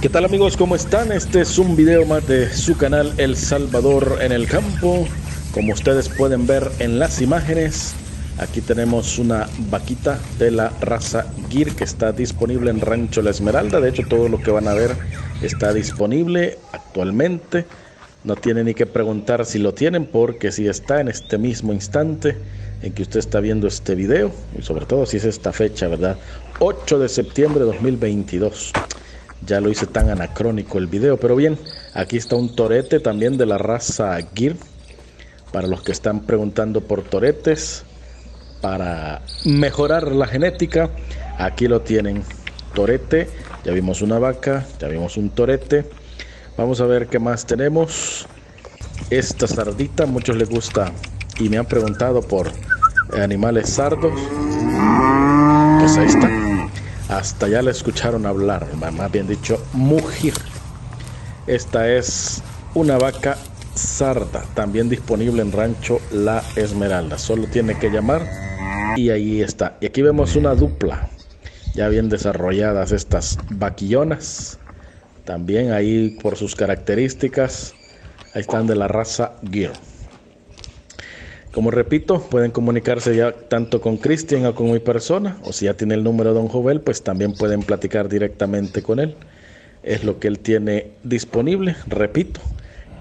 ¿Qué tal amigos? ¿Cómo están? Este es un video más de su canal El Salvador en el campo. Como ustedes pueden ver en las imágenes, aquí tenemos una vaquita de la raza Gir que está disponible en Rancho La Esmeralda. De hecho, todo lo que van a ver está disponible actualmente. No tiene ni que preguntar si lo tienen porque si está en este mismo instante en que usted está viendo este video y sobre todo si es esta fecha, ¿verdad? 8 de septiembre de 2022. Ya lo hice tan anacrónico el video, pero bien, aquí está un torete también de la raza Gir. Para los que están preguntando por toretes, para mejorar la genética, aquí lo tienen. Torete, ya vimos una vaca, ya vimos un torete. Vamos a ver qué más tenemos. Esta sardita, muchos les gusta y me han preguntado por animales sardos. Pues ahí está. Hasta ya la escucharon hablar, más bien dicho, mugir. Esta es una vaca sarda, también disponible en Rancho La Esmeralda. Solo tiene que llamar y ahí está. Y aquí vemos una dupla, ya bien desarrolladas estas vaquillonas. También ahí por sus características, ahí están de la raza Gear. Como repito, pueden comunicarse ya tanto con Cristian o con mi persona, o si ya tiene el número de Don Jovel, pues también pueden platicar directamente con él. Es lo que él tiene disponible, repito,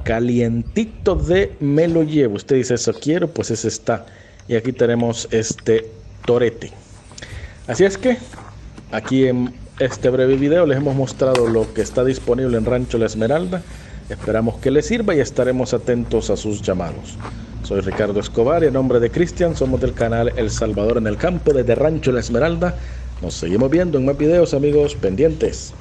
calientito de me lo llevo. Usted dice eso quiero, pues ese está. Y aquí tenemos este torete. Así es que aquí en este breve video les hemos mostrado lo que está disponible en Rancho La Esmeralda. Esperamos que les sirva y estaremos atentos a sus llamados. Soy Ricardo Escobar y en nombre de Cristian somos del canal El Salvador en el Campo desde Rancho La Esmeralda. Nos seguimos viendo en más videos amigos pendientes.